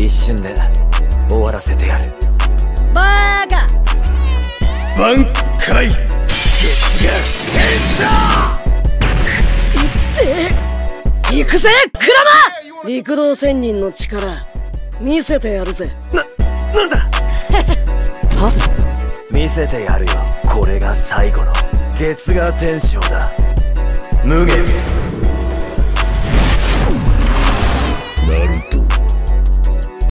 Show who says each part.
Speaker 1: 一瞬で終わらせてやる。
Speaker 2: バカ
Speaker 1: 挽回。月が
Speaker 2: 天だ行くぜクラマ陸道仙人の力見せてやるぜ。
Speaker 1: な、なんだ？は？見せてやるよ。これが最後の月が天章だ。無月